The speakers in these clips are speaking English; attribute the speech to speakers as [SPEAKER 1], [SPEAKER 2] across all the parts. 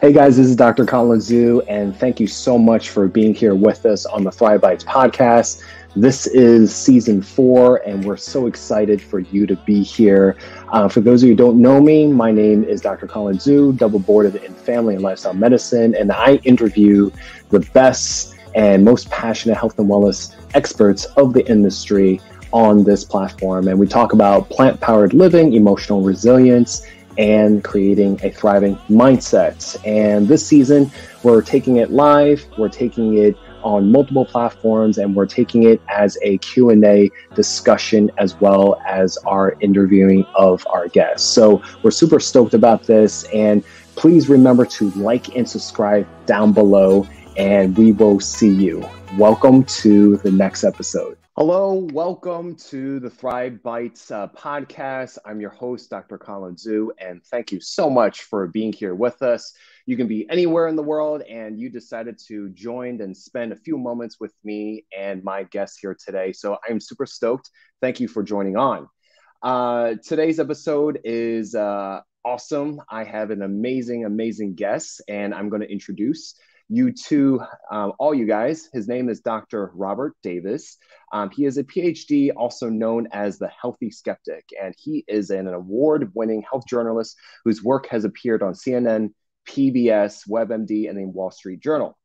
[SPEAKER 1] Hey guys, this is Dr. Colin Zhu, and thank you so much for being here with us on the Thrive Bites podcast. This is season four, and we're so excited for you to be here. Uh, for those of you who don't know me, my name is Dr. Colin Zhu, double boarded in family and lifestyle medicine, and I interview the best and most passionate health and wellness experts of the industry on this platform. And we talk about plant powered living, emotional resilience, and creating a thriving mindset. And this season, we're taking it live, we're taking it on multiple platforms and we're taking it as a q&a discussion as well as our interviewing of our guests so we're super stoked about this and please remember to like and subscribe down below and we will see you welcome to the next episode Hello, welcome to the Thrive Bites uh, podcast. I'm your host, Dr. Colin Zhu, and thank you so much for being here with us. You can be anywhere in the world, and you decided to join and spend a few moments with me and my guests here today. So I'm super stoked. Thank you for joining on. Uh, today's episode is uh, awesome. I have an amazing, amazing guest, and I'm going to introduce you to um, all you guys. His name is Dr. Robert Davis. Um, he is a PhD, also known as the Healthy Skeptic, and he is an award winning health journalist whose work has appeared on CNN, PBS, WebMD, and the Wall Street Journal.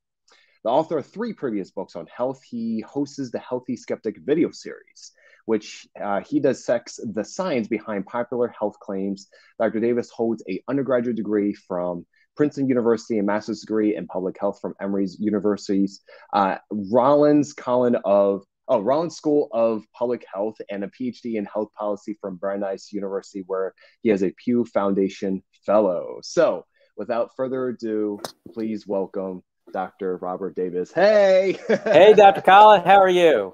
[SPEAKER 1] The author of three previous books on health, he hosts the Healthy Skeptic video series, which uh, he dissects the science behind popular health claims. Dr. Davis holds a undergraduate degree from Princeton University, a master's degree in public health from Emory's Universities, uh, Rollins Collin of oh, Rollins School of Public Health, and a PhD in health policy from Brandeis University, where he has a Pew Foundation Fellow. So, without further ado, please welcome Dr. Robert Davis. Hey.
[SPEAKER 2] hey, Dr. Colin, how are you?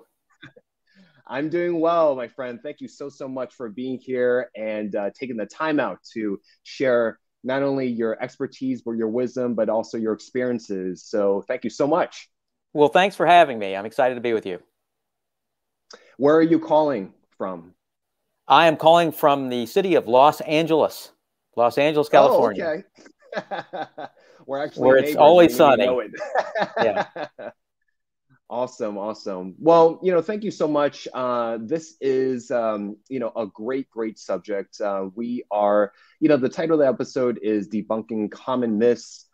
[SPEAKER 1] I'm doing well, my friend. Thank you so, so much for being here and uh, taking the time out to share not only your expertise, but your wisdom, but also your experiences. So thank you so much.
[SPEAKER 2] Well, thanks for having me. I'm excited to be with you.
[SPEAKER 1] Where are you calling from?
[SPEAKER 2] I am calling from the city of Los Angeles, Los Angeles, oh, California.
[SPEAKER 1] Oh, okay. We're actually
[SPEAKER 2] where it's always sunny.
[SPEAKER 1] yeah. Awesome, awesome. Well, you know, thank you so much. Uh, this is, um, you know, a great, great subject. Uh, we are, you know, the title of the episode is debunking common myths,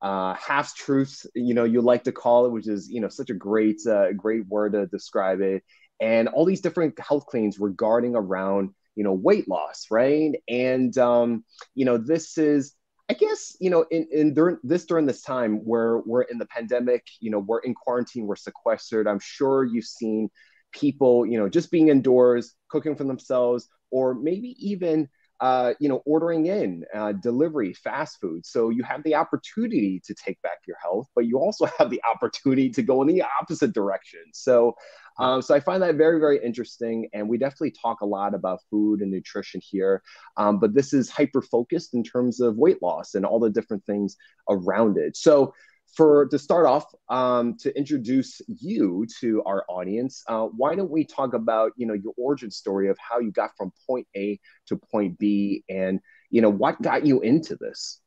[SPEAKER 1] uh, half truths. You know, you like to call it, which is, you know, such a great, uh, great word to describe it, and all these different health claims regarding around, you know, weight loss, right? And um, you know, this is I guess you know in, in during this during this time where we're in the pandemic, you know, we're in quarantine, we're sequestered. I'm sure you've seen people, you know, just being indoors, cooking for themselves, or maybe even uh, you know, ordering in uh, delivery, fast food. So you have the opportunity to take back your health, but you also have the opportunity to go in the opposite direction. So, um, so I find that very, very interesting. And we definitely talk a lot about food and nutrition here. Um, but this is hyper focused in terms of weight loss and all the different things around it. So, for to start off, um, to introduce you to our audience, uh, why don't we talk about you know your origin story of how you got from point A to point B, and you know what got you into this?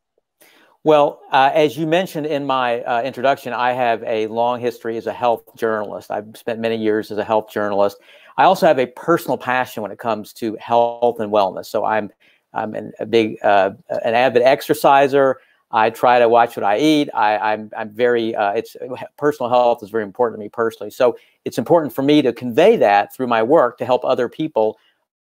[SPEAKER 2] Well, uh, as you mentioned in my uh, introduction, I have a long history as a health journalist. I've spent many years as a health journalist. I also have a personal passion when it comes to health and wellness. So I'm I'm an, a big uh, an avid exerciser. I try to watch what I eat. I, am I'm, I'm very uh, it's personal health is very important to me personally. So it's important for me to convey that through my work to help other people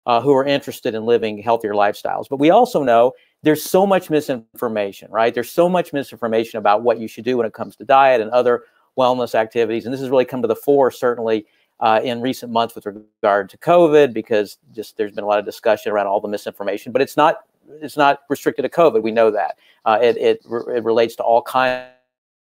[SPEAKER 2] uh, who are interested in living healthier lifestyles. But we also know there's so much misinformation, right? There's so much misinformation about what you should do when it comes to diet and other wellness activities, and this has really come to the fore certainly. Uh, in recent months, with regard to COVID, because just there's been a lot of discussion around all the misinformation, but it's not it's not restricted to COVID. We know that uh, it, it, it relates to all kinds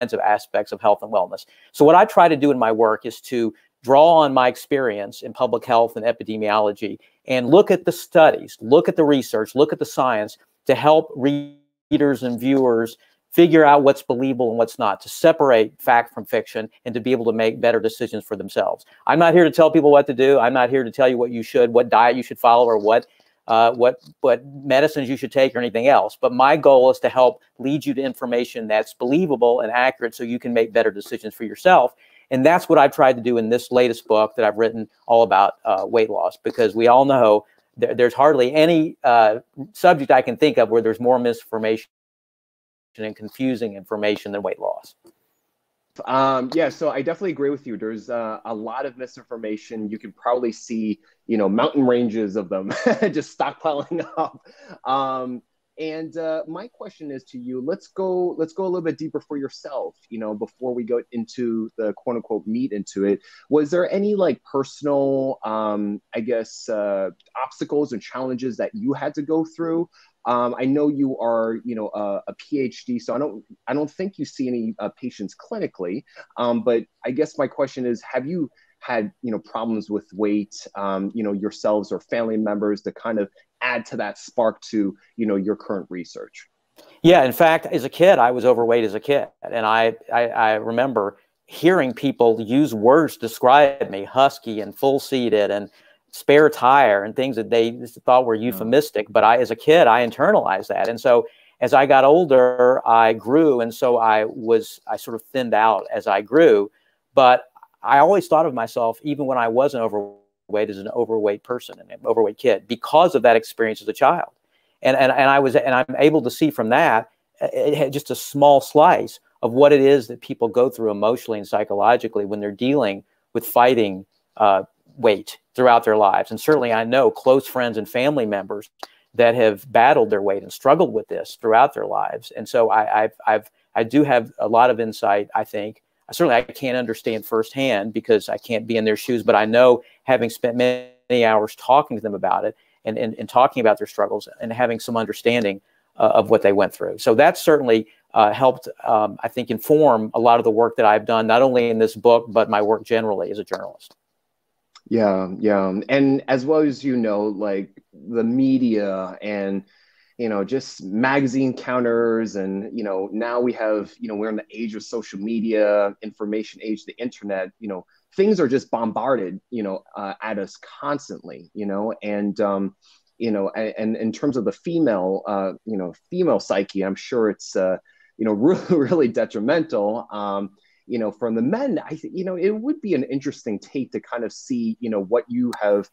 [SPEAKER 2] of aspects of health and wellness. So what I try to do in my work is to draw on my experience in public health and epidemiology and look at the studies, look at the research, look at the science to help readers and viewers figure out what's believable and what's not, to separate fact from fiction and to be able to make better decisions for themselves. I'm not here to tell people what to do. I'm not here to tell you what you should, what diet you should follow, or what uh, what what medicines you should take or anything else. But my goal is to help lead you to information that's believable and accurate, so you can make better decisions for yourself. And that's what I've tried to do in this latest book that I've written all about uh, weight loss, because we all know there, there's hardly any uh, subject I can think of where there's more misinformation and confusing information than weight loss.
[SPEAKER 1] Um, yeah, so I definitely agree with you. There's uh, a lot of misinformation. You can probably see, you know, mountain ranges of them just stockpiling up. Um, and uh, my question is to you. Let's go. Let's go a little bit deeper for yourself. You know, before we go into the quote unquote meat into it, was there any like personal, um, I guess, uh, obstacles and challenges that you had to go through? Um, I know you are, you know, a, a, PhD, so I don't, I don't think you see any uh, patients clinically. Um, but I guess my question is, have you had, you know, problems with weight, um, you know, yourselves or family members to kind of add to that spark to, you know, your current research?
[SPEAKER 2] Yeah, in fact, as a kid, I was overweight as a kid, and I, I, I remember hearing people use words describe me, husky and full seated, and spare tire and things that they thought were euphemistic. But I, as a kid, I internalized that. And so as I got older, I grew. And so I was, I sort of thinned out as I grew. But I always thought of myself, even when I wasn't overweight, as an overweight person and an overweight kid because of that experience as a child. And, and, and I was, and I'm able to see from that just a small slice of what it is that people go through emotionally and psychologically when they're dealing with fighting uh, weight throughout their lives. And certainly I know close friends and family members that have battled their weight and struggled with this throughout their lives. And so I, I've, I've, I do have a lot of insight, I think. I certainly I can't understand firsthand because I can't be in their shoes, but I know having spent many hours talking to them about it and, and, and talking about their struggles and having some understanding uh, of what they went through. So that's certainly uh, helped, um, I think, inform a lot of the work that I've done, not only in this book, but my work generally as a journalist.
[SPEAKER 1] Yeah, yeah. And as well as you know, like the media and you know, just magazine counters and you know, now we have, you know, we're in the age of social media, information age, the internet, you know, things are just bombarded, you know, uh, at us constantly, you know, and um, you know, and, and in terms of the female, uh, you know, female psyche, I'm sure it's uh, you know, really, really detrimental. Um, you know, from the men, I think, you know, it would be an interesting take to kind of see, you know, what you have,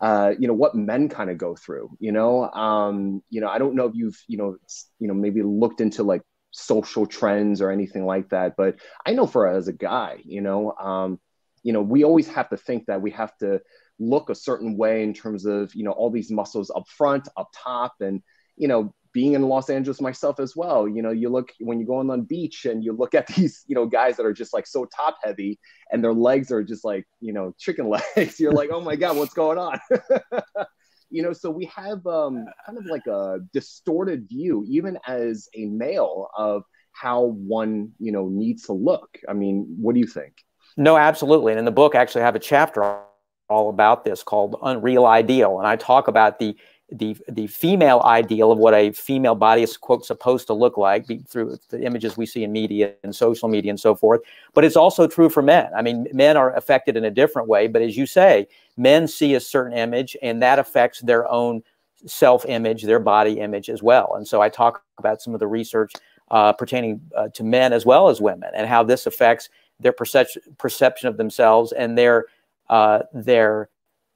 [SPEAKER 1] uh, you know, what men kind of go through, you know, um, you know, I don't know if you've, you know, you know, maybe looked into like social trends or anything like that, but I know for as a guy, you know, um, you know, we always have to think that we have to look a certain way in terms of, you know, all these muscles up front, up top, and, you know, being in Los Angeles myself as well, you know, you look when you go on the beach and you look at these, you know, guys that are just like so top heavy and their legs are just like, you know, chicken legs. You're like, oh my God, what's going on? you know, so we have um, kind of like a distorted view, even as a male, of how one, you know, needs to look. I mean, what do you think?
[SPEAKER 2] No, absolutely. And in the book, I actually have a chapter all about this called Unreal Ideal. And I talk about the the the female ideal of what a female body is quote supposed to look like through the images we see in media and social media and so forth. But it's also true for men. I mean men are affected in a different way but as you say men see a certain image and that affects their own self image their body image as well. And so i talk about some of the research uh, pertaining uh, to men as well as women and how this affects their perception perception of themselves and their uh, their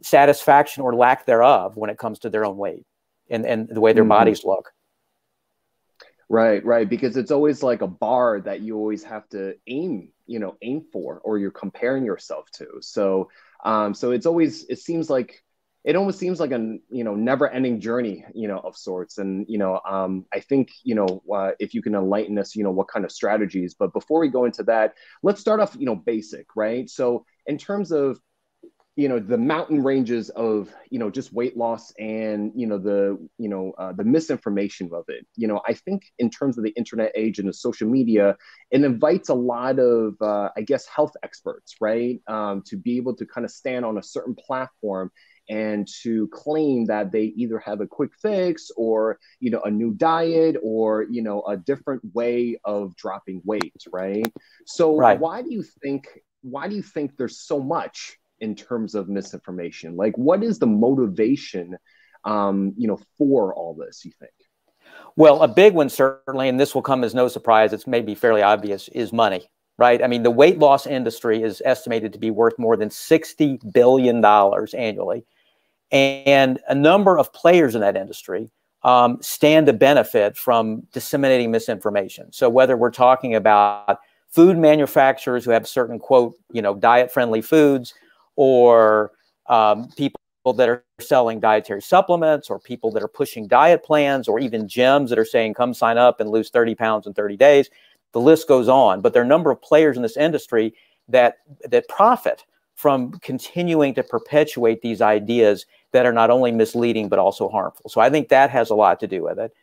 [SPEAKER 2] satisfaction or lack thereof when it comes to their own weight and, and the way their mm-hmm. bodies look.
[SPEAKER 1] Right, right. Because it's always like a bar that you always have to aim, you know, aim for, or you're comparing yourself to. So, um, so it's always, it seems like, it almost seems like a, you know, never ending journey, you know, of sorts. And, you know, um, I think, you know, uh, if you can enlighten us, you know, what kind of strategies, but before we go into that, let's start off, you know, basic, right? So in terms of you know the mountain ranges of you know just weight loss and you know the you know uh, the misinformation of it you know i think in terms of the internet age and the social media it invites a lot of uh, i guess health experts right um, to be able to kind of stand on a certain platform and to claim that they either have a quick fix or you know a new diet or you know a different way of dropping weight right so right. why do you think why do you think there's so much in terms of misinformation? Like, what is the motivation um, you know, for all this? You think?
[SPEAKER 2] Well, a big one certainly, and this will come as no surprise. It's maybe fairly obvious, is money. Right. I mean, the weight loss industry is estimated to be worth more than sixty billion dollars annually, and a number of players in that industry um, stand to benefit from disseminating misinformation. So whether we're talking about food manufacturers who have certain quote, you know, diet friendly foods, or um, people that are selling dietary supplements, or people that are pushing diet plans, or even gyms that are saying, come sign up and lose 30 pounds in 30 days. The list goes on. But there are a number of players in this industry that that profit from continuing to perpetuate these ideas that are not only misleading but also harmful. So I think that has a lot to do with it.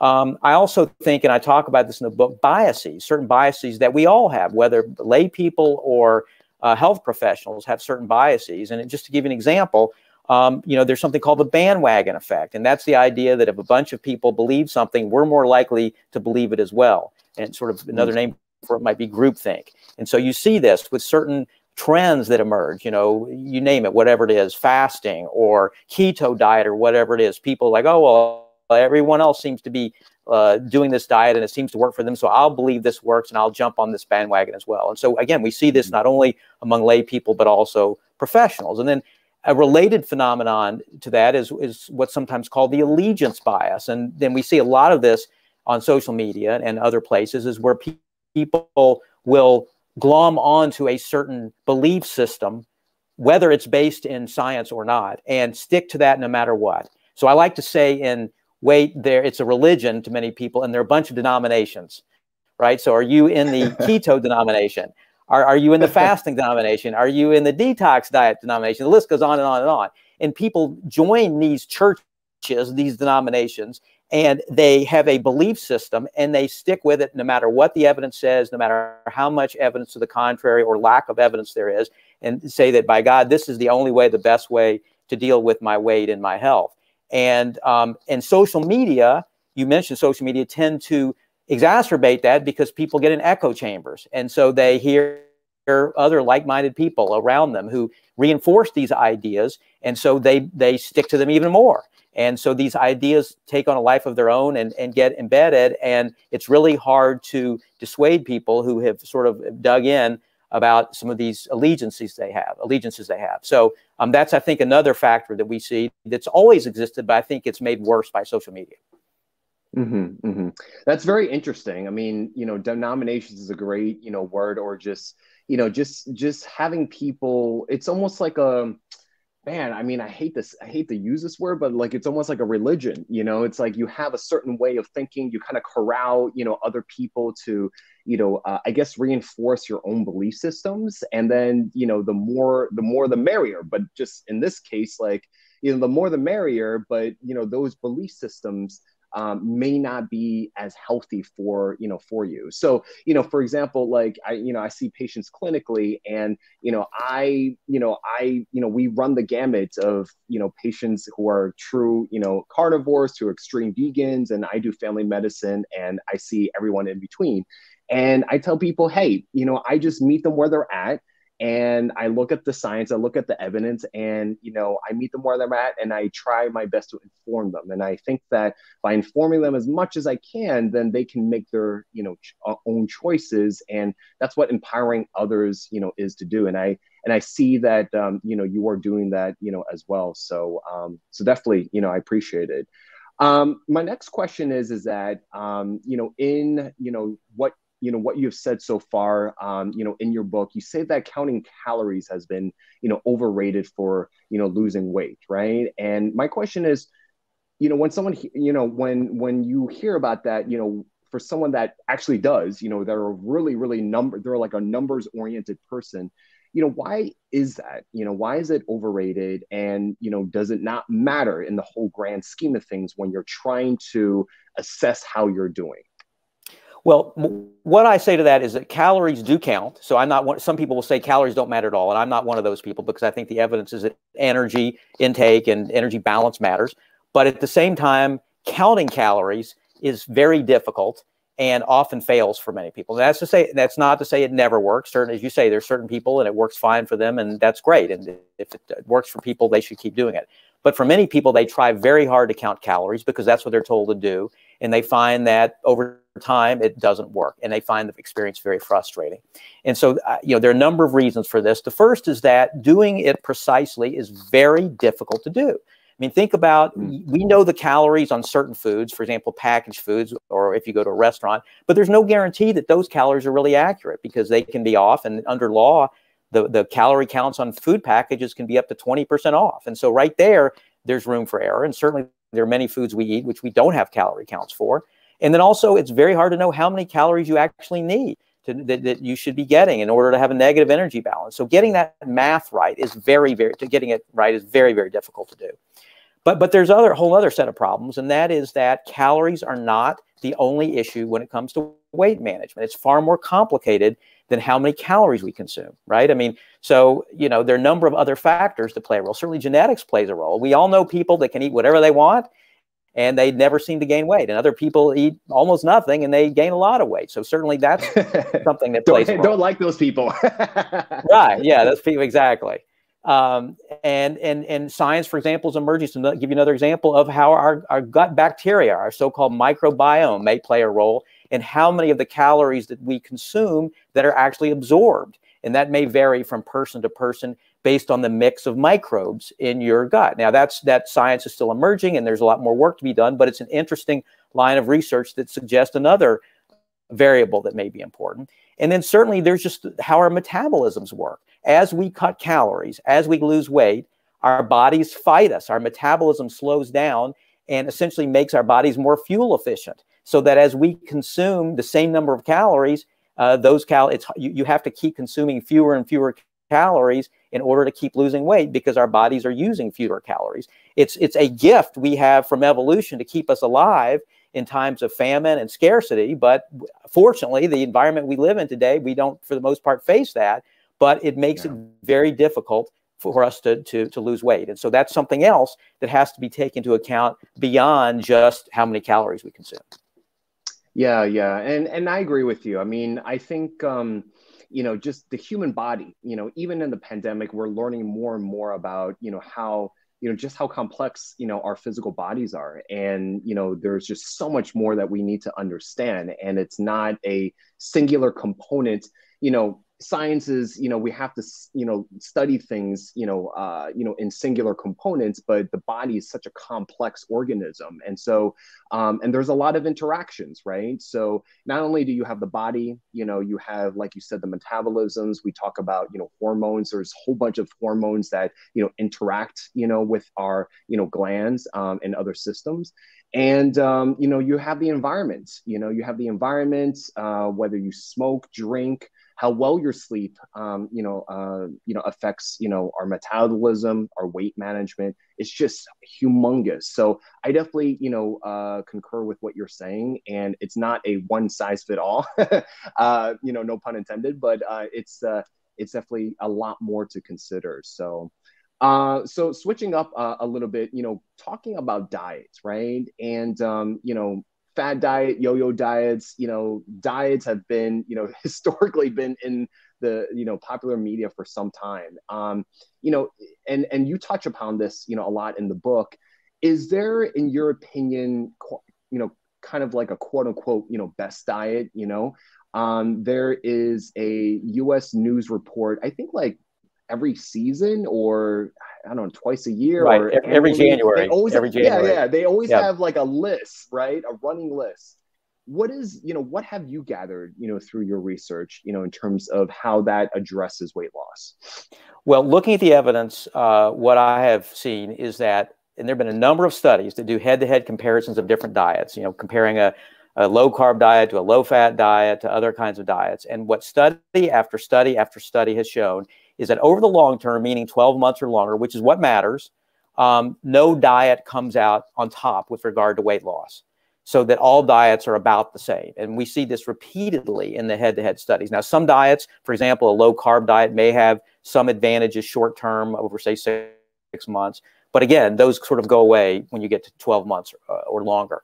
[SPEAKER 2] Um, I also think, and I talk about this in the book, biases, certain biases that we all have, whether lay people or uh, health professionals have certain biases. And just to give you an example, um, you know, there's something called the bandwagon effect. And that's the idea that if a bunch of people believe something, we're more likely to believe it as well. And sort of another mm. name for it might be groupthink. And so you see this with certain trends that emerge, you know, you name it, whatever it is, fasting or keto diet or whatever it is. People like, oh, well, everyone else seems to be uh, doing this diet and it seems to work for them. So I'll believe this works and I'll jump on this bandwagon as well. And so, again, we see this mm-hmm. not only among lay people, but also professionals. And then a related phenomenon to that is, is what's sometimes called the allegiance bias. And then we see a lot of this on social media and other places is where pe- people will glom onto a certain belief system, whether it's based in science or not, and stick to that no matter what. So I like to say in weight there it's a religion to many people, and there are a bunch of denominations, right? So are you in the keto denomination? Are, are you in the fasting denomination? Are you in the detox diet denomination? The list goes on and on and on. And people join these churches, these denominations, and they have a belief system and they stick with it no matter what the evidence says, no matter how much evidence to the contrary or lack of evidence there is, and say that by God, this is the only way, the best way to deal with my weight and my health. And um, and social media, you mentioned social media tend to exacerbate that because people get in echo chambers, and so they hear other like-minded people around them who reinforce these ideas, and so they they stick to them even more. And so these ideas take on a life of their own and, and get embedded. And it's really hard to dissuade people who have sort of dug in about some of these allegiances they have, allegiances they have. So um, that's, I think, another factor that we see that's always existed, but I think it's made worse by social media.
[SPEAKER 1] Mm-hmm, mm-hmm. That's very interesting. I mean, you know, denominations is a great, you know, word, or just, you know, just just having people. It's almost like a man i mean i hate this i hate to use this word but like it's almost like a religion you know? It's like you have a certain way of thinking you kind of corral you know other people to you know uh, i guess reinforce your own belief systems and then you know the more the more the merrier. But just in this case like you know the more the merrier but you know those belief systems um, may not be as healthy for you know for you. So you know for example like i you know i see patients clinically and you know i you know i you know we run the gamut of you know patients who are true you know carnivores to extreme vegans and i do family medicine and i see everyone in between. And i tell people hey you know i just meet them where they're at and I look at the science, I look at the evidence, and you know, I meet them where they're at, and I try my best to inform them. And I think that by informing them as much as I can, then they can make their you know ch- uh, own choices, and that's what empowering others you know is to do. And I and I see that um, you know you are doing that you know as well. So um, so definitely you know I appreciate it. Um, my next question is is that um, you know in you know what you know what you've said so far um, you know in your book you say that counting calories has been you know overrated for you know losing weight right and my question is you know when someone you know when when you hear about that you know for someone that actually does you know they're a really really number they're like a numbers oriented person you know why is that you know why is it overrated and you know does it not matter in the whole grand scheme of things when you're trying to assess how you're doing
[SPEAKER 2] well, what I say to that is that calories do count. So I'm not one, some people will say calories don't matter at all. And I'm not one of those people because I think the evidence is that energy intake and energy balance matters. But at the same time, counting calories is very difficult. and often fails for many people. That's to say that's not to say it never works. Certain, as you say, there's certain people and it works fine for them, and that's great. And if it works for people, they should keep doing it. But for many people, they try very hard to count calories because that's what they're told to do, and they find that over time it doesn't work, and they find the experience very frustrating. And so, uh, you know, there are a number of reasons for this. The first is that doing it precisely is very difficult to do. I mean, think about hmm. we know the calories on certain foods, for example, packaged foods, or if you go to a restaurant, but there's no guarantee that those calories are really accurate because they can be off. And under law, the, the calorie counts on food packages can be up to 20% off. And so, right there, there's room for error. And certainly, there are many foods we eat which we don't have calorie counts for. And then also, it's very hard to know how many calories you actually need. To, that, that you should be getting in order to have a negative energy balance. So getting that math right is very, very, getting it right is very, very difficult to do. But but there's other whole other set of problems, and that is that calories are not the only issue when it comes to weight management. It's far more complicated than how many calories we consume, right? I mean, so you know there are a number of other factors that play a role. Certainly, genetics plays a role. We all know people that can eat whatever they want, and they never seem to gain weight, and other people eat almost nothing and they gain a lot of weight. So certainly that's something that plays.
[SPEAKER 1] don't, don't like those people.
[SPEAKER 2] right? Yeah, that's people exactly. Um, and, and, and science, for example, is emerging. To give you another example of how our, our gut bacteria, our so-called microbiome, may play a role in how many of the calories that we consume that are actually absorbed. And that may vary from person to person based on the mix of microbes in your gut. Now, that's that science is still emerging, and there's a lot more work to be done. But it's an interesting line of research that suggests another variable that may be important. And then certainly there's just how our metabolisms work as we cut calories, as we lose weight, our bodies fight us. Our metabolism slows down and essentially makes our bodies more fuel efficient. So that as we consume the same number of calories, uh, those cal it's you, you have to keep consuming fewer and fewer calories in order to keep losing weight because our bodies are using fewer calories. It's it's a gift we have from evolution to keep us alive in times of famine and scarcity. But fortunately, the environment we live in today, we don't, for the most part, face that but it makes yeah. it very difficult for us to, to, to lose weight. And so that's something else that has to be taken into account beyond just how many calories we consume.
[SPEAKER 1] Yeah, yeah. And and I agree with you. I mean, I think um, you know, just the human body, you know, even in the pandemic, we're learning more and more about, you know, how you know just how complex you know our physical bodies are and you know there's just so much more that we need to understand and it's not a singular component you know science is you know we have to you know study things you know uh, you know in singular components but the body is such a complex organism and so um, and there's a lot of interactions right so not only do you have the body you know you have like you said the metabolisms we talk about you know hormones there's a whole bunch of hormones that you know interact you know with our you know glands um, and other systems and um, you know you have the environment you know you have the environment uh, whether you smoke drink how well your sleep, um, you know, uh, you know, affects, you know, our metabolism, our weight management. It's just humongous. So I definitely, you know, uh, concur with what you're saying, and it's not a one size fit all. uh, you know, no pun intended, but uh, it's uh, it's definitely a lot more to consider. So. Uh, so switching up uh, a little bit, you know, talking about diets, right? And um, you know, fad diet, yo-yo diets, you know, diets have been, you know, historically been in the, you know, popular media for some time. Um, you know, and and you touch upon this, you know, a lot in the book. Is there, in your opinion, you know, kind of like a quote unquote, you know, best diet? You know, um, there is a U.S. news report. I think like every season or I don't know, twice a year
[SPEAKER 2] right.
[SPEAKER 1] or
[SPEAKER 2] every, every January.
[SPEAKER 1] Always,
[SPEAKER 2] every January.
[SPEAKER 1] Yeah, yeah. They always yeah. have like a list, right? A running list. What is, you know, what have you gathered, you know, through your research, you know, in terms of how that addresses weight loss?
[SPEAKER 2] Well, looking at the evidence, uh, what I have seen is that, and there have been a number of studies that do head-to-head comparisons of different diets, you know, comparing a, a low carb diet to a low fat diet to other kinds of diets. And what study after study after study has shown is that over the long term, meaning 12 months or longer, which is what matters, um, no diet comes out on top with regard to weight loss. So that all diets are about the same. And we see this repeatedly in the head to head studies. Now, some diets, for example, a low carb diet may have some advantages short term over, say, six months. But again, those sort of go away when you get to 12 months or, uh, or longer.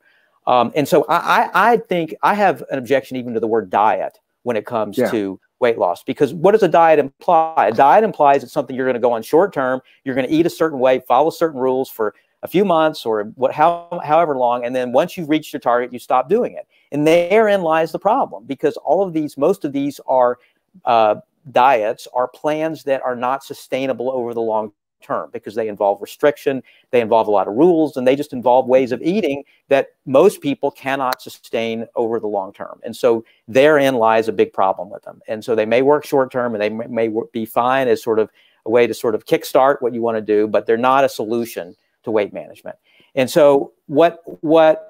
[SPEAKER 2] Um, and so I, I, I, think I have an objection even to the word diet when it comes yeah. to weight loss because what does a diet imply? A diet implies it's something you're going to go on short term. You're going to eat a certain way, follow certain rules for a few months or what, how, however long, and then once you've reached your target, you stop doing it. And therein lies the problem because all of these, most of these are uh, diets, are plans that are not sustainable over the long term because they involve restriction, they involve a lot of rules, and they just involve ways of eating that most people cannot sustain over the long term. And so therein lies a big problem with them. And so they may work short term and they may, be fine as sort of a way to sort of kickstart what you want to do, but they're not a solution to weight management. And so what what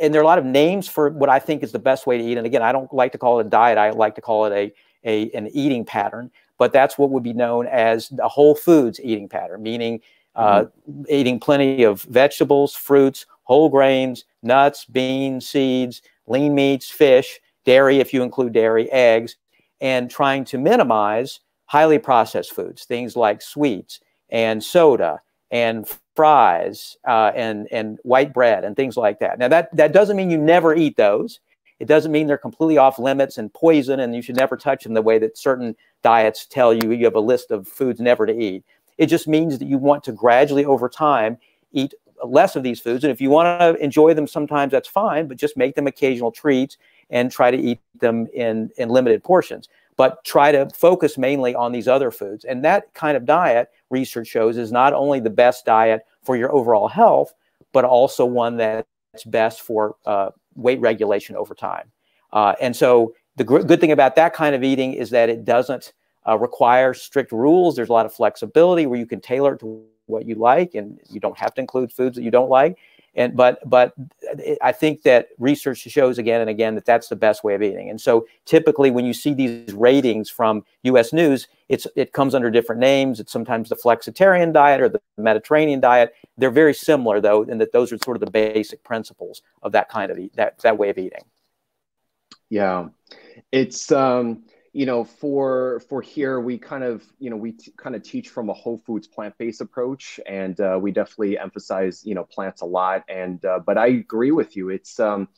[SPEAKER 2] and there are a lot of names for what I think is the best way to eat. And again, I don't like to call it a diet. I like to call it a, a an eating pattern but that's what would be known as the whole foods eating pattern, meaning uh, mm-hmm. eating plenty of vegetables, fruits, whole grains, nuts, beans, seeds, lean meats, fish, dairy, if you include dairy, eggs, and trying to minimize highly processed foods, things like sweets and soda and fries uh, and, and white bread and things like that. Now, that, that doesn't mean you never eat those. It doesn't mean they're completely off limits and poison and you should never touch them the way that certain diets tell you you have a list of foods never to eat. It just means that you want to gradually over time eat less of these foods. And if you want to enjoy them sometimes, that's fine, but just make them occasional treats and try to eat them in, in limited portions. But try to focus mainly on these other foods. And that kind of diet, research shows, is not only the best diet for your overall health, but also one that's best for uh, weight regulation over time. Uh, and so the good thing about that kind of eating is that it doesn't uh, require strict rules. There's a lot of flexibility where you can tailor it to what you like, and you don't have to include foods that you don't like. And but but I think that research shows again and again that that's the best way of eating. And so typically when you see these ratings from U.S. News, it's it comes under different names. It's sometimes the flexitarian diet or the Mediterranean diet. They're very similar though, in that those are sort of the basic principles of that kind of eat, that that way of eating.
[SPEAKER 1] Yeah, it's um, you know for for here we kind of you know we t- kind of teach from a whole foods plant based approach, and uh, we definitely emphasize you know plants a lot. And uh, but I agree with you. It's um,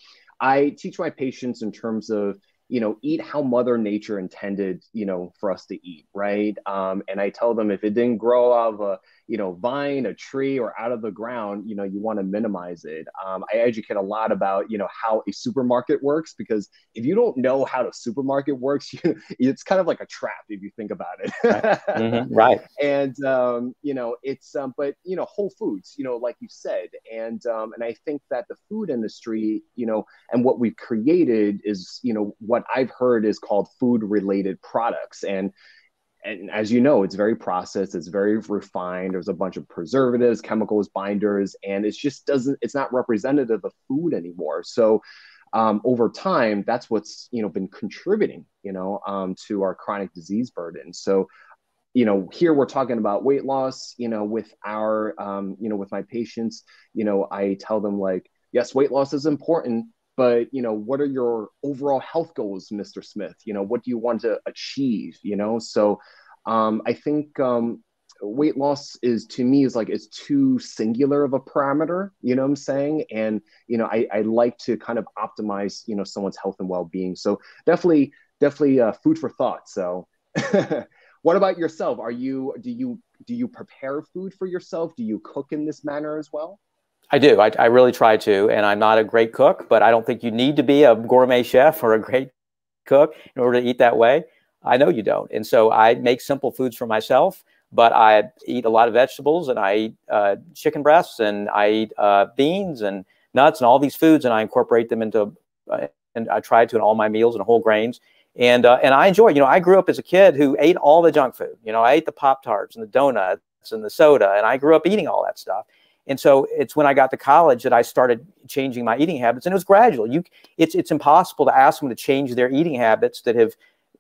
[SPEAKER 1] I teach my patients in terms of you know eat how mother nature intended you know for us to eat right um, and i tell them if it didn't grow out of a you know vine a tree or out of the ground you know you want to minimize it. Um, i educate a lot about you know how a supermarket works because if you don't know how the supermarket works you, it's kind of like a trap if you think about it.
[SPEAKER 2] Mm-hmm. right.
[SPEAKER 1] And um, you know it's um, but you know whole foods you know like you said and um, and i think that the food industry you know and what we've created is you know what i've heard is called food related products. And and as you know, it's very processed, it's very refined. There's a bunch of preservatives, chemicals, binders, and it just doesn't, it's not representative of food anymore. So um, over time, that's what's you know been contributing, you know, um, to our chronic disease burden. So, you know, here we're talking about weight loss. You know, with our, um, you know, with my patients, you know, I tell them like, yes, weight loss is important, but you know what are your overall health goals mr smith? You know what do you want to achieve you know? So um, i think um, weight loss is to me is like it's too singular of a parameter you know what i'm saying? And you know i, I like to kind of optimize you know someone's health and well-being. So definitely definitely uh, food for thought. So what about yourself? Are you do you do you prepare food for yourself? Do you cook in this manner as well
[SPEAKER 2] I do. I, I, really try to, and I'm not a great cook, but I don't think you need to be a gourmet chef or a great cook in order to eat that way. I know you don't, and so I make simple foods for myself. But I eat a lot of vegetables, and I eat uh, chicken breasts, and I eat uh, beans and nuts, and all these foods, and I incorporate them into, uh, and I try to in all my meals and whole grains. And uh, and I enjoy. You know, I grew up as a kid who ate all the junk food. You know, I ate the pop tarts and the donuts and the soda, and I grew up eating all that stuff. And so it's when I got to college that I started changing my eating habits, and it was gradual. You, it's it's impossible to ask them to change their eating habits that have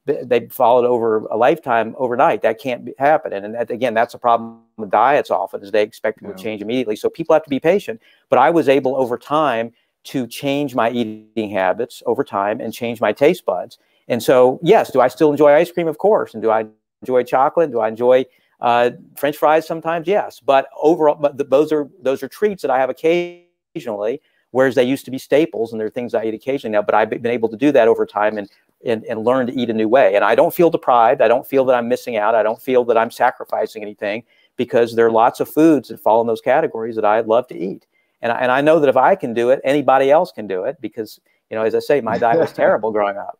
[SPEAKER 2] they've followed over a lifetime overnight. That can't happen. And that, again, that's a problem with diets often is they expect them yeah. to change immediately. So people have to be patient. But I was able over time to change my eating habits over time and change my taste buds. And so, yes, do I still enjoy ice cream? Of course. And do I enjoy chocolate? Do I enjoy uh, French fries sometimes, yes, but overall, but the, those are those are treats that I have occasionally whereas they used to be staples and they're things I eat occasionally now. But I've been able to do that over time and and, and learn to eat a new way. And I don't feel deprived. I don't feel that I'm missing out. I don't feel that I'm sacrificing anything because there are lots of foods that fall in those categories that I love to eat. And I, and I know that if I can do it, anybody else can do it because, you know, as I say, my diet was terrible growing up.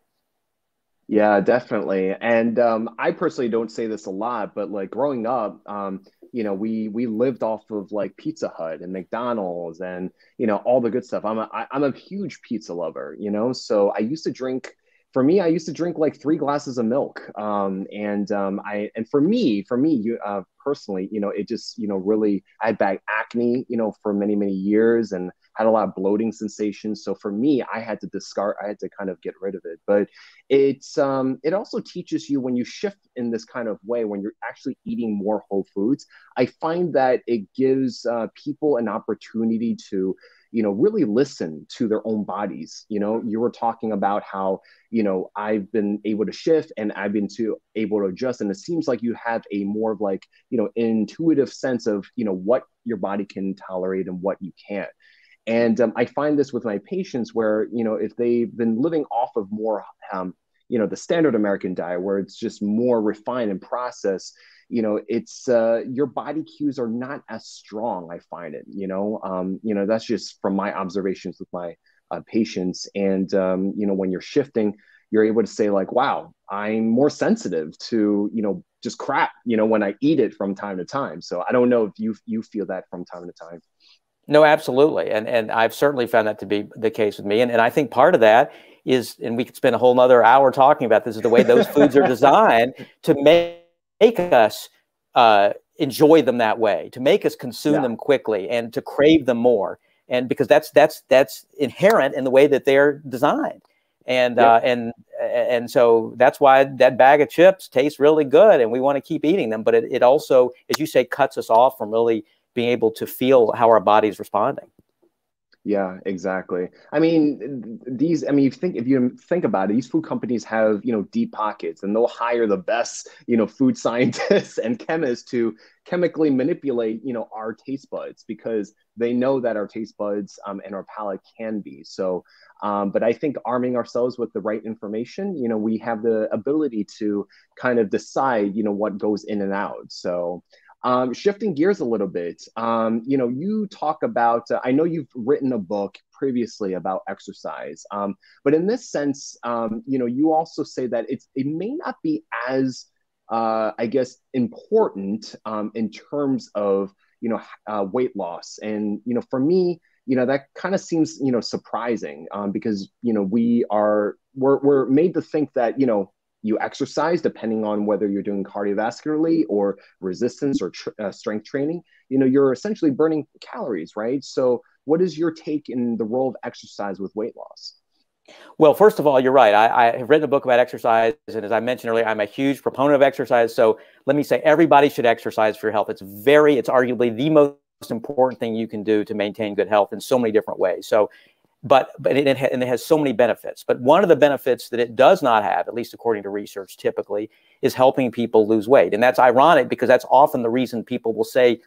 [SPEAKER 1] Yeah, definitely. And um, I personally don't say this a lot, but like growing up, um, you know, we we lived off of like Pizza Hut and McDonald's and you know all the good stuff. I'm a I, I'm a huge pizza lover, you know. So I used to drink. For me, I used to drink like three glasses of milk, um, and um, I and for me, for me, you uh, personally, you know, it just you know really I had bad acne, you know, for many many years, and had a lot of bloating sensations. So for me, I had to discard, I had to kind of get rid of it. But it's um, it also teaches you when you shift in this kind of way, when you're actually eating more whole foods. I find that it gives uh, people an opportunity to you know really listen to their own bodies. You know you were talking about how you know i've been able to shift and i've been to able to adjust and it seems like you have a more of like you know intuitive sense of you know what your body can tolerate and what you can't. And um, I find this with my patients where, you know, if they've been living off of more, um, you know, the standard American diet where it's just more refined and processed, you know, it's uh, your body cues are not as strong. I find it, you know, um, you know, that's just from my observations with my uh, patients. And, um, you know, when you're shifting, you're able to say like, wow, I'm more sensitive to, you know, just crap, you know, when I eat it from time to time. So I don't know if you, you feel that from time to time.
[SPEAKER 2] No, absolutely. And and I've certainly found that to be the case with me. And, and I think part of that is, and we could spend a whole nother hour talking about this, is the way those foods are designed to make, make us uh, enjoy them that way, to make us consume yeah. them quickly and to crave them more. And because that's that's that's inherent in the way that they're designed. And yeah. uh, and and so that's why that bag of chips tastes really good and we want to keep eating them. But it, it also, as you say, cuts us off from really being able to feel how our body's responding.
[SPEAKER 1] Yeah, exactly. I mean, these. I mean, you think if you think about it, these food companies have you know deep pockets, and they'll hire the best you know food scientists and chemists to chemically manipulate you know our taste buds because they know that our taste buds um, and our palate can be so. Um, but I think arming ourselves with the right information, you know, we have the ability to kind of decide, you know, what goes in and out. So um, shifting gears a little bit, um, you know, you talk about, uh, I know you've written a book previously about exercise, um, but in this sense, um, you know, you also say that it's, it may not be as, uh, I guess, important um, in terms of, you know, uh, weight loss. And, you know, for me, you know, that kind of seems, you know, surprising um, because, you know, we are, we're, we're made to think that, you know, you exercise depending on whether you're doing cardiovascularly or resistance or tr- uh, strength training you know you're essentially burning calories right so what is your take in the role of exercise with weight loss
[SPEAKER 2] well, first of all, you're right. I, I, have written a book about exercise, and as I mentioned earlier, I'm a huge proponent of exercise. So let me say, everybody should exercise for your health. It's very, it's arguably the most important thing you can do to maintain good health in so many different ways. So but but it, and it has so many benefits. But one of the benefits that it does not have, at least according to research, typically is helping people lose weight, and that's ironic because that's often the reason people will say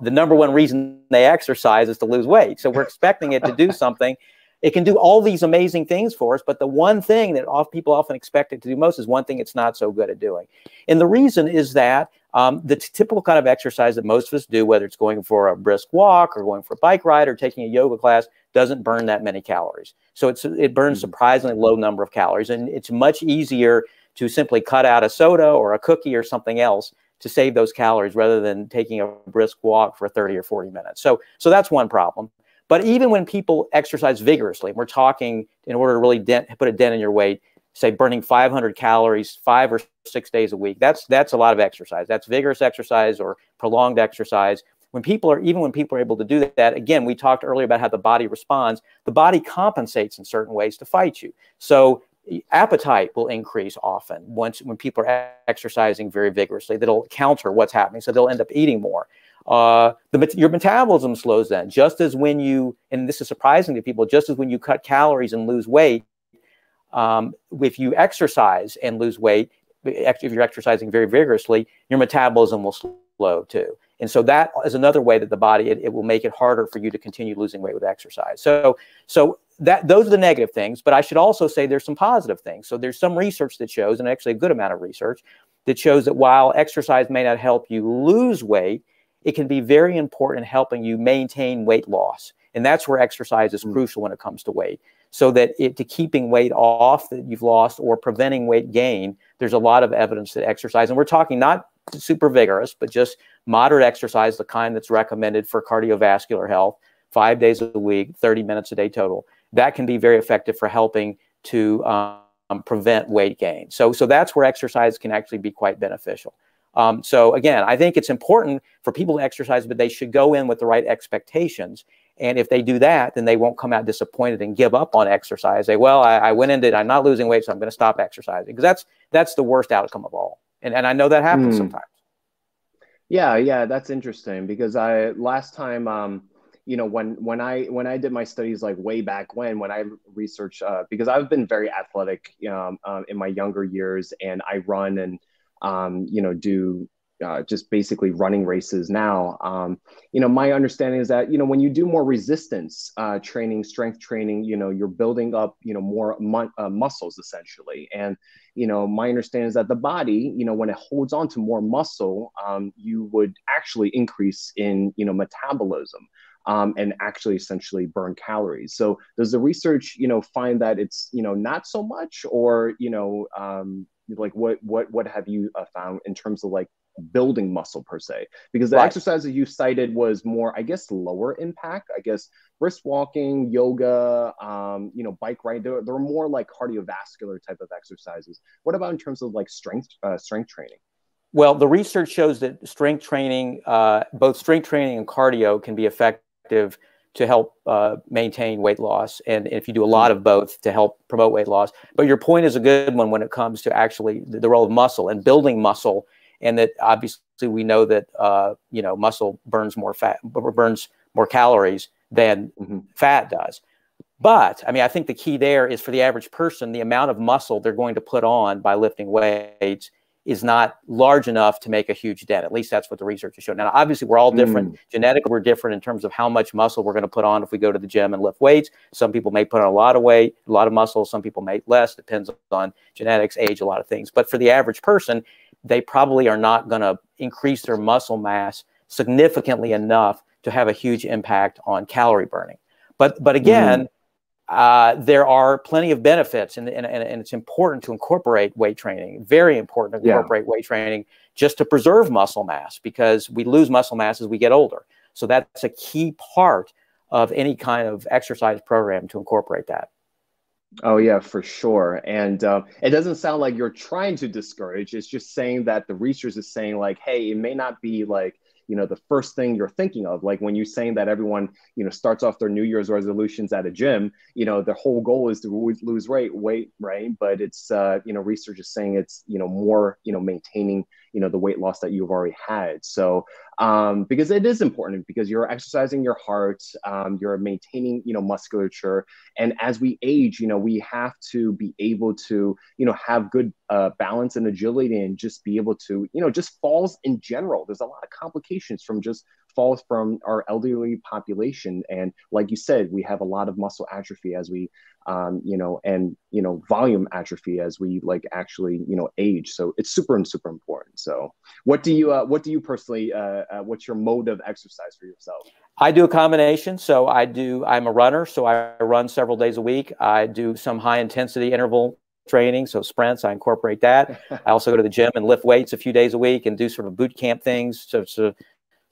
[SPEAKER 2] the number one reason they exercise is to lose weight. So we're expecting it to do something. It can do all these amazing things for us, but the one thing that off, people often expect it to do most is one thing it's not so good at doing. And the reason is that um, the typical kind of exercise that most of us do, whether it's going for a brisk walk or going for a bike ride or taking a yoga class, doesn't burn that many calories. So it's it burns hmm. surprisingly low number of calories, and it's much easier to simply cut out a soda or a cookie or something else to save those calories rather than taking a brisk walk for 30 or 40 minutes. So so that's one problem. But even when people exercise vigorously, we're talking in order to really dent, put a dent in your weight, say burning 500 calories five or six days a week. That's that's a lot of exercise. That's vigorous exercise or prolonged exercise when people are even when people are able to do that again we talked earlier about how the body responds the body compensates in certain ways to fight you so appetite will increase often once when people are exercising very vigorously that'll counter what's happening so they'll end up eating more uh, the, your metabolism slows down just as when you and this is surprising to people just as when you cut calories and lose weight um, if you exercise and lose weight if you're exercising very vigorously your metabolism will slow too And so that is another way that the body it, it will make it harder for you to continue losing weight with exercise. So so that those are the negative things, but I should also say there's some positive things. So there's some research that shows, and actually a good amount of research that shows that while exercise may not help you lose weight, it can be very important in helping you maintain weight loss. And that's where exercise is mm. crucial when it comes to weight. So that it, to keeping weight off that you've lost or preventing weight gain, there's a lot of evidence that exercise, and we're talking not super vigorous, but just moderate exercise, the kind that's recommended for cardiovascular health, five days a week, 30 minutes a day total. That can be very effective for helping to um, prevent weight gain. So, so that's where exercise can actually be quite beneficial. Um, so again, I think it's important for people to exercise, but they should go in with the right expectations. And if they do that, then they won't come out disappointed and give up on exercise. Say, well, I, I went into it, I'm not losing weight, so I'm going to stop exercising. Because that's that's the worst outcome of all. And and I know that happens mm. sometimes.
[SPEAKER 1] Yeah, yeah, that's interesting because I last time um, you know when when i when i did my studies like way back when when i researched uh, because i've been very athletic um, uh, in my younger years and i run and um, you know do uh, just basically running races now. Um, you know, my understanding is that you know when you do more resistance uh, training, strength training, you know, you're building up you know more mu- uh, muscles essentially. And you know, my understanding is that the body, you know, when it holds on to more muscle, um, you would actually increase in you know metabolism. Um, and actually essentially burn calories. So does the research, you know, find that it's, you know, not so much or, you know, um, like what, what, what have you uh, found in terms of like building muscle per se? Because the right. exercise that you cited was more i guess lower impact i guess brisk walking yoga um, you know bike ride they're, they're more like cardiovascular type of exercises. What about in terms of like strength uh, strength training?
[SPEAKER 2] Well the research shows that strength training uh, both strength training and cardio can be effective to help uh, maintain weight loss. And if you do a lot of both to help promote weight loss. But your point is a good one when it comes to actually the role of muscle and building muscle. And that obviously we know that uh, you know muscle burns more fat burns more calories than mm-hmm. fat does. But i mean i think the key there is for the average person the amount of muscle they're going to put on by lifting weights is not large enough to make a huge dent. At least that's what the research has shown now obviously we're all different. Mm. genetically we're different in terms of how much muscle we're going to put on if we go to the gym and lift weights. Some people may put on a lot of weight a lot of muscle. Some people may less. Depends on genetics age a lot of things. But for the average person they probably are not going to increase their muscle mass significantly enough to have a huge impact on calorie burning. But but again, mm-hmm. Uh, there are plenty of benefits, and, and, and it's important to incorporate weight training. Very important to incorporate yeah. weight training just to preserve muscle mass because we lose muscle mass as we get older. So that's a key part of any kind of exercise program to incorporate that.
[SPEAKER 1] Oh yeah, for sure. And uh, it doesn't sound like you're trying to discourage. It's just saying that the research is saying like, hey, it may not be like you know the first thing you're thinking of. Like when you're saying that everyone you know starts off their new year's resolutions at a gym you know the whole goal is to lose weight weight right? But it's uh, you know research is saying it's you know more you know maintaining you know the weight loss that you've already had. So um, because it is important because you're exercising your heart um, you're maintaining you know musculature. And as we age you know we have to be able to you know have good uh, balance and agility and just be able to you know just falls in general. There's a lot of complications from just falls from our elderly population. And like you said we have a lot of muscle atrophy as we um, you know and you know volume atrophy as we like actually you know age. So it's super and super important. So what do you uh, what do you personally uh, uh, what's your mode of exercise for yourself?
[SPEAKER 2] I do a combination. So i do i'm a runner. So i run several days a week. I do some high intensity interval training. So sprints i incorporate that. I also go to the gym and lift weights a few days a week and do sort of boot camp things so, so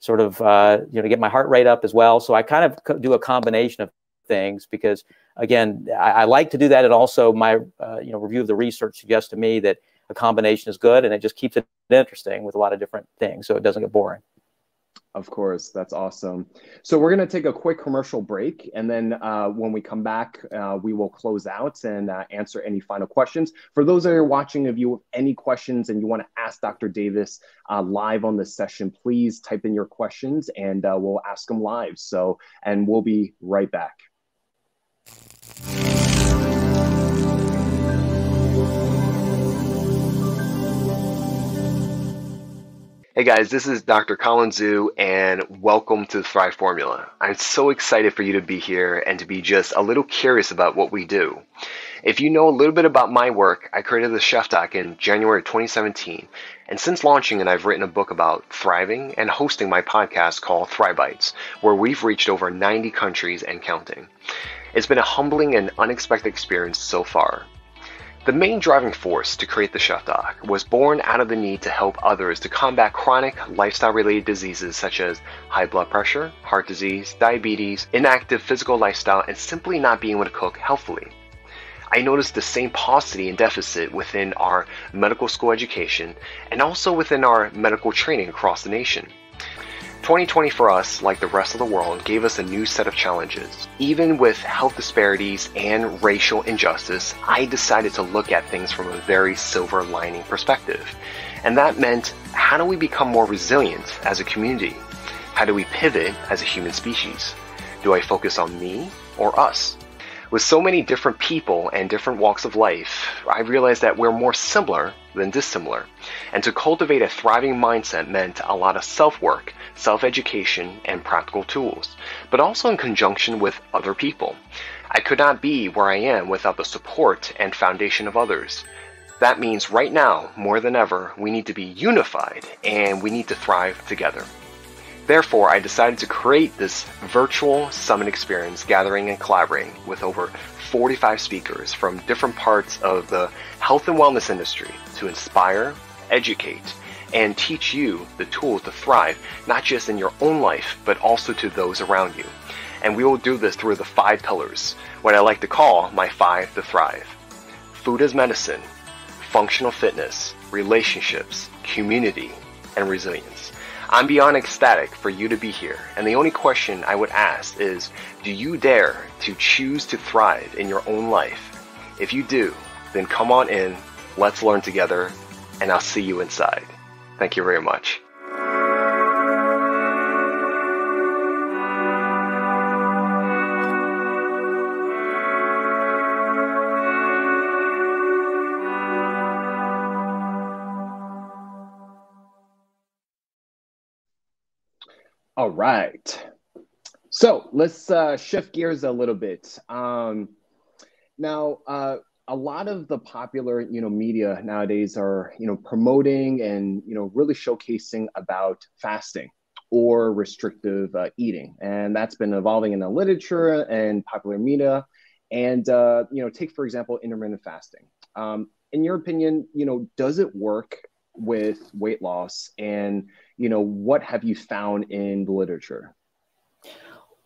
[SPEAKER 2] sort of uh, you know to get my heart rate up as well. So I kind of do a combination of things because again I, I like to do that, and also my uh, you know review of the research suggests to me that a combination is good, and it just keeps it interesting with a lot of different things, so it doesn't get boring.
[SPEAKER 1] Of course, that's awesome. So we're going to take a quick commercial break, and then uh, when we come back, uh, we will close out and uh, answer any final questions. For those that are watching, if you have any questions and you want to ask Dr. Davis uh, live on this session, please type in your questions, and uh, we'll ask them live. So, and we'll be right back. Hey guys, this is Dr. Colin Zhu, and welcome to Thrive Formula. I'm so excited for you to be here and to be just a little curious about what we do. If you know a little bit about my work, I created the Chef Doc in January 2017, and since launching it, I've written a book about thriving and hosting my podcast called Thrive Bites, where we've reached over 90 countries and counting. It's been a humbling and unexpected experience so far. The main driving force to create the Chef Doc was born out of the need to help others to combat chronic lifestyle related diseases such as high blood pressure, heart disease, diabetes, inactive physical lifestyle, and simply not being able to cook healthfully. I noticed the same paucity and deficit within our medical school education and also within our medical training across the nation. 2020 for us, like the rest of the world, gave us a new set of challenges. Even with health disparities and racial injustice, I decided to look at things from a very silver lining perspective. And that meant how do we become more resilient as a community? How do we pivot as a human species? Do I focus on me or us? With so many different people and different walks of life, I realized that we're more similar than dissimilar. And to cultivate a thriving mindset meant a lot of self work, self education, and practical tools, but also in conjunction with other people. I could not be where I am without the support and foundation of others. That means right now, more than ever, we need to be unified and we need to thrive together. Therefore, I decided to create this virtual summit experience gathering and collaborating with over 45 speakers from different parts of the health and wellness industry to inspire, educate, and teach you the tools to thrive, not just in your own life, but also to those around you. And we will do this through the five pillars, what I like to call my five to thrive. Food as medicine, functional fitness, relationships, community, and resilience. I'm beyond ecstatic for you to be here, and the only question I would ask is do you dare to choose to thrive in your own life? If you do, then come on in, let's learn together, and I'll see you inside. Thank you very much.
[SPEAKER 3] All right. So let's uh, shift gears a little bit. Um, now, uh, a lot of the popular, you know, media nowadays are, you know, promoting and, you know, really showcasing about fasting or restrictive uh, eating, and that's been evolving in the literature and popular media. And uh, you know, take for example intermittent fasting. Um, in your opinion, you know, does it work with weight loss and you know what have you found in the literature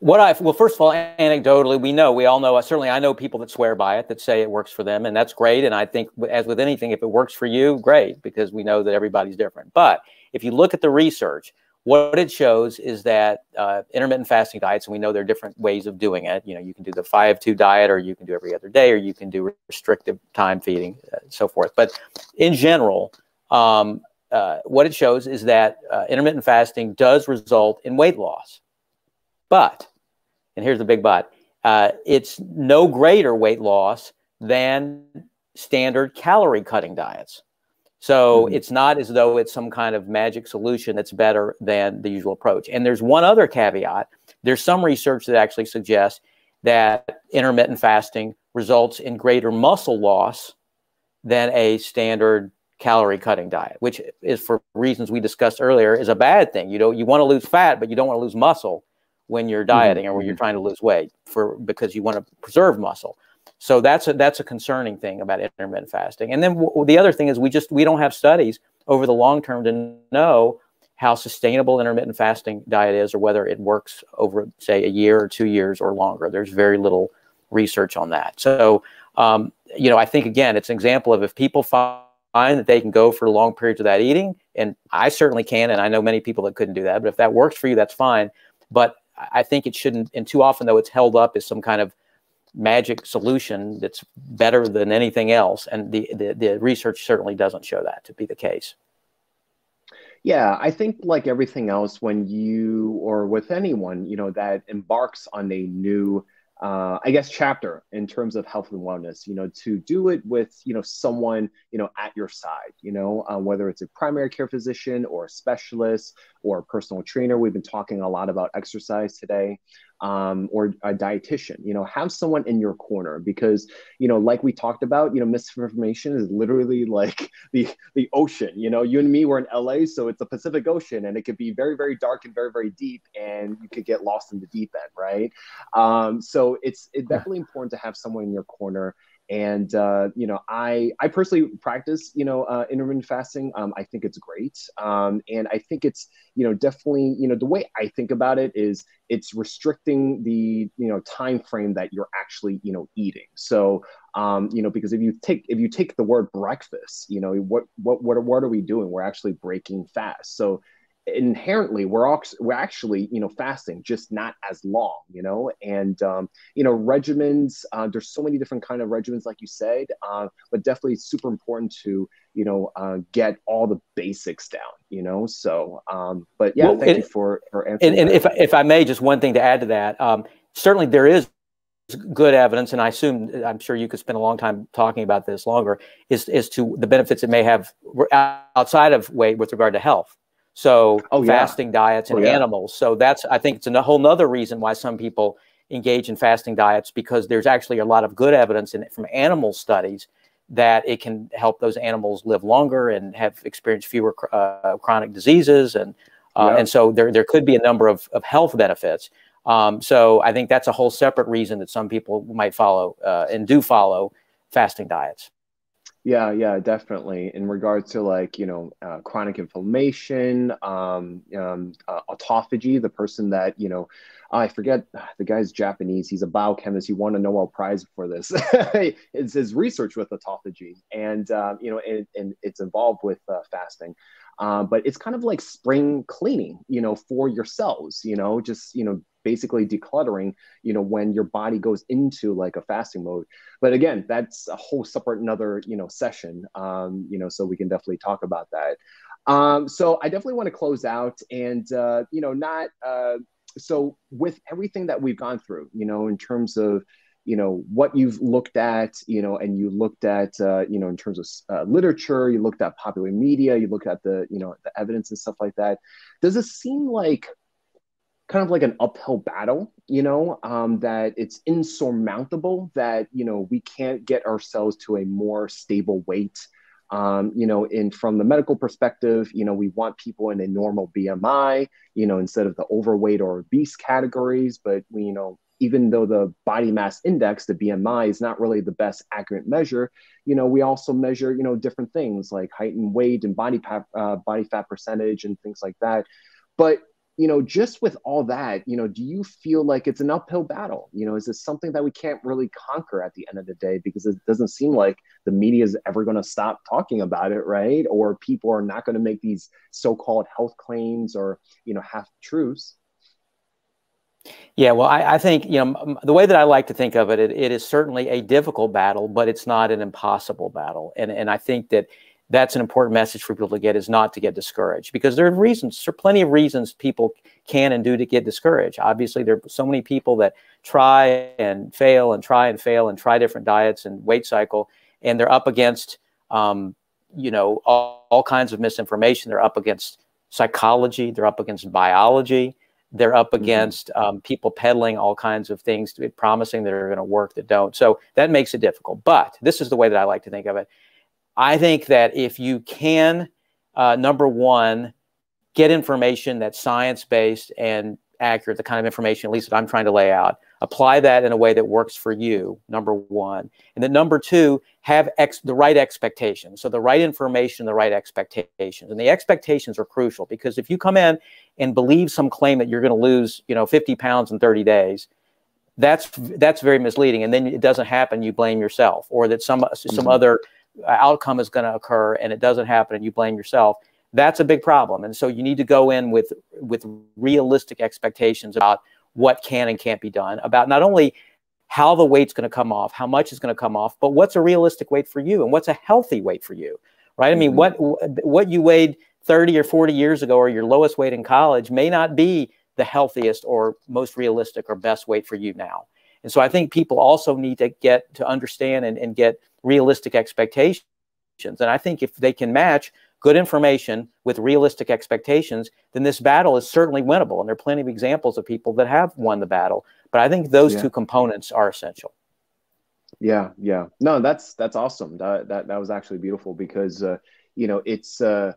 [SPEAKER 2] what i well first of all anecdotally we know we all know certainly i know people that swear by it that say it works for them and that's great and i think as with anything if it works for you great because we know that everybody's different. But if you look at the research what it shows is that uh, intermittent fasting diets and we know there are different ways of doing it. You know you can do the 5-2 diet or you can do every other day or you can do restrictive time feeding uh, so forth. But in general um, uh, what it shows is that uh, intermittent fasting does result in weight loss. But, and here's the big but, uh, it's no greater weight loss than standard calorie cutting diets. So mm-hmm. it's not as though it's some kind of magic solution that's better than the usual approach. And there's one other caveat. There's some research that actually suggests that intermittent fasting results in greater muscle loss than a standard calorie cutting diet, which is for reasons we discussed earlier, is a bad thing. You know, you want to lose fat, but you don't want to lose muscle when you're mm-hmm. dieting mm-hmm. or when you're trying to lose weight for because you want to preserve muscle. So that's a that's a concerning thing about intermittent fasting. And then w- the other thing is we just we don't have studies over the long term to know how sustainable intermittent fasting diet is or whether it works over say a year or two years or longer. There's very little research on that. So um, you know, I think again, it's an example of if people find find that they can go for long periods without eating. And I certainly can. And I know many people that couldn't do that. But if that works for you, that's fine. But I think it shouldn't, and too often, though, it's held up as some kind of magic solution that's better than anything else. And the, the, the research certainly doesn't show that to be the case.
[SPEAKER 3] Yeah, I think like everything else, when you or with anyone, you know, that embarks on a new
[SPEAKER 1] uh, I guess chapter in terms of health and wellness. You know, to do it with you know someone you know at your side. You know, uh, whether it's a primary care physician or a specialist or a personal trainer. We've been talking a lot about exercise today um, or a dietitian. You know, have someone in your corner because you know, like we talked about, you know, misinformation is literally like the the ocean. You know, you and me were in LA, so it's the Pacific Ocean, and it could be very very dark and very very deep, and you could get lost in the deep end, right? Um, so it's it's definitely important to have someone in your corner and uh, you know i i personally practice you know uh, intermittent fasting. Um, i think it's great. Um, and i think it's you know definitely you know the way i think about it is it's restricting the you know time frame that you're actually you know eating. So um, you know because if you take if you take the word breakfast you know what what what, what are we doing? We're actually breaking fast. So inherently we're all, we're actually you know fasting just not as long you know? And um, you know regimens uh, there's so many different kind of regimens like you said uh, but definitely super important to you know uh, get all the basics down you know? So um, but yeah well, thank you for for
[SPEAKER 2] answering and, and if, if i may just one thing to add to that um, certainly there is good evidence, and I assume I'm sure you could spend a long time talking about this longer, is is to the benefits it may have outside of weight with regard to health. So oh, fasting yeah. diets and oh, yeah. animals. So that's I think it's a whole nother reason why some people engage in fasting diets because there's actually a lot of good evidence in it from animal studies that it can help those animals live longer and have experienced fewer uh, chronic diseases and uh, yeah. and so there there could be a number of, of health benefits. Um, so I think that's a whole separate reason that some people might follow uh, and do follow fasting diets.
[SPEAKER 1] Yeah, yeah, definitely. In regards to like you know uh, chronic inflammation, um, um, uh, autophagy, the person that you know, I forget the guy's Japanese. He's a biochemist. He won a Nobel Prize for this. it's his research with autophagy, and uh, you know, and, and, it's involved with uh, fasting. Uh, but it's kind of like spring cleaning, you know, for your cells. You know, just you know, basically decluttering you know when your body goes into like a fasting mode. But again that's a whole separate another you know session um, you know so we can definitely talk about that. Um, so i definitely want to close out and uh, you know not uh, so with everything that we've gone through you know in terms of you know what you've looked at you know and you looked at uh, you know in terms of uh, literature you looked at popular media you looked at the you know the evidence and stuff like that does it seem like kind of like an uphill battle, you know, um, that it's insurmountable, that, you know, we can't get ourselves to a more stable weight. Um, you know, in from the medical perspective, you know, we want people in a normal BMI, you know, instead of the overweight or obese categories. But we, you know, even though the body mass index, the BMI, is not really the best accurate measure, you know, we also measure, you know, different things like height and weight and body fat, uh, body fat percentage and things like that. But you know, just with all that, you know, do you feel like it's an uphill battle? You know, is this something that we can't really conquer at the end of the day because it doesn't seem like the media is ever going to stop talking about it, right? Or people are not going to make these so-called health claims or you know half truths.
[SPEAKER 2] Yeah, well, I, I, think you know the way that I like to think of it, it, it is certainly a difficult battle, but it's not an impossible battle, and and I think that that's an important message for people to get is not to get discouraged. Because there are reasons there are plenty of reasons people can and do to get discouraged. Obviously there are so many people that try and fail and try and fail and try different diets and weight cycle and they're up against um, you know all, all kinds of misinformation. They're up against psychology. They're up against biology. They're up mm-hmm. against um, people peddling all kinds of things to be promising that are going to work that don't. So that makes it difficult. But this is the way that i like to think of it I think that if you can, uh, number one, get information that's science based and accurate, the kind of information, at least that I'm trying to lay out, apply that in a way that works for you, number one. And then number two, have ex- the right expectations. So the right information, the right expectations. And the expectations are crucial because if you come in and believe some claim that you're going to lose, you know, 50 pounds in 30 days, that's that's very misleading. And then it doesn't happen, you blame yourself, or that some some mm-hmm. other outcome is going to occur and it doesn't happen and you blame yourself that's a big problem. And so you need to go in with with realistic expectations about what can and can't be done about not only how the weight's going to come off how much is going to come off but what's a realistic weight for you and what's a healthy weight for you right? I mean mm-hmm. what what you weighed 30 or 40 years ago or your lowest weight in college may not be the healthiest or most realistic or best weight for you now And so I think people also need to get to understand and, and get realistic expectations. And I think if they can match good information with realistic expectations, then this battle is certainly winnable. And there are plenty of examples of people that have won the battle. But I think those yeah. two components are essential.
[SPEAKER 1] Yeah, yeah. No, that's that's awesome. That that that was actually beautiful because uh, you know it's uh,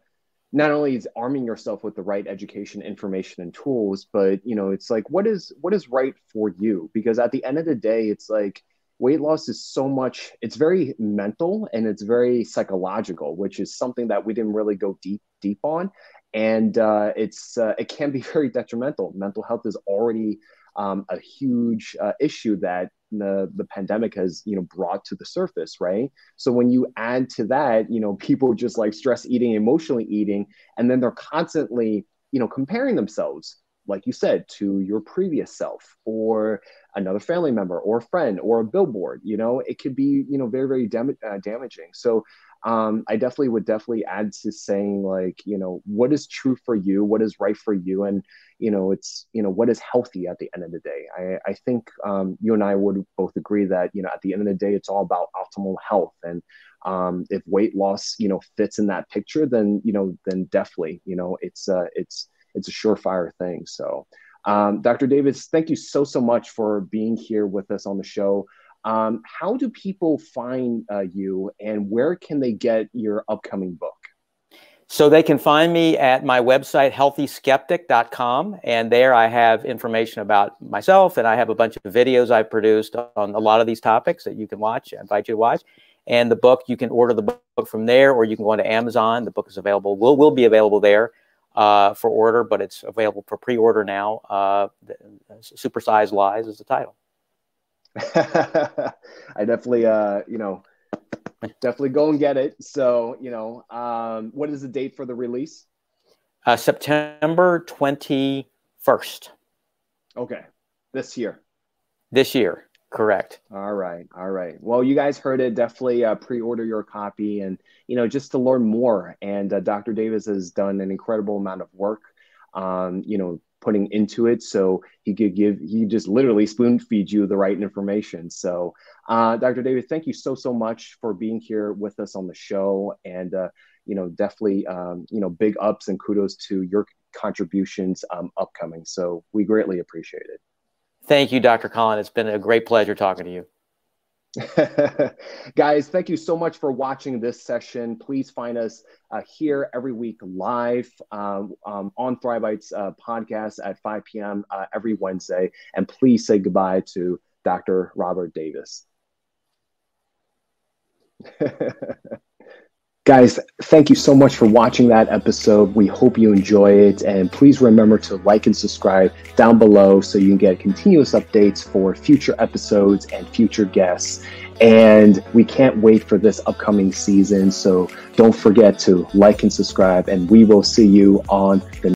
[SPEAKER 1] not only is arming yourself with the right education, information, and tools, but you know it's like what is what is right for you? Because at the end of the day, it's like weight loss is so much it's very mental and it's very psychological which is something that we didn't really go deep deep on. And uh, it's uh, it can be very detrimental. Mental health is already um, a huge uh, issue that the, the pandemic has you know brought to the surface right? So when you add to that you know people just like stress eating emotionally eating and then they're constantly you know comparing themselves like you said to your previous self or another family member or a friend or a billboard you know? It could be you know very very dam- uh, damaging. So um, I definitely would definitely add to saying like, you know, what is true for you, what is right for you, and you know, it's you know, what is healthy at the end of the day. I, I think um, you and I would both agree that you know, at the end of the day, it's all about optimal health, and um, if weight loss, you know, fits in that picture, then you know, then definitely, you know, it's uh, it's it's a surefire thing. So. Um, Dr. Davis, thank you so, so much for being here with us on the show. Um, how do people find uh, you and where can they get your upcoming book?
[SPEAKER 2] So they can find me at my website, healthyskeptic.com. And there I have information about myself and I have a bunch of videos I've produced on a lot of these topics that you can watch. I invite you to watch. And the book, you can order the book from there or you can go onto Amazon. The book is available, will, will be available there uh, for order, but it's available for pre order now. Uh, Supersized Lies is the title.
[SPEAKER 1] I definitely, uh, you know, definitely go and get it. So, you know, um, what is the date for the release?
[SPEAKER 2] Uh, September 21st.
[SPEAKER 1] Okay. This year.
[SPEAKER 2] This year. Correct.
[SPEAKER 1] All right. All right. Well, you guys heard it. Definitely uh, pre-order your copy, and you know, just to learn more. And uh, Dr. Davis has done an incredible amount of work. Um, you know, putting into it. So he could give he just literally spoon feed you the right information. So uh, dr david thank you so so much for being here with us on the show. And uh, you know definitely um, you know big ups and kudos to your contributions um, upcoming. So we greatly appreciate it.
[SPEAKER 2] Thank you dr colin. It's been a great pleasure talking to you
[SPEAKER 1] Guys, thank you so much for watching this session. Please find us uh, here every week live um, um, on Thrivebites uh, podcast at 5 p.m. Uh, every Wednesday. And please say goodbye to Dr. Robert Davis. Guys, thank you so much for watching that episode. We hope you enjoy it. And please remember to like and subscribe down below so you can get continuous updates for future episodes and future guests. And we can't wait for this upcoming season. So don't forget to like and subscribe, and we will see you on the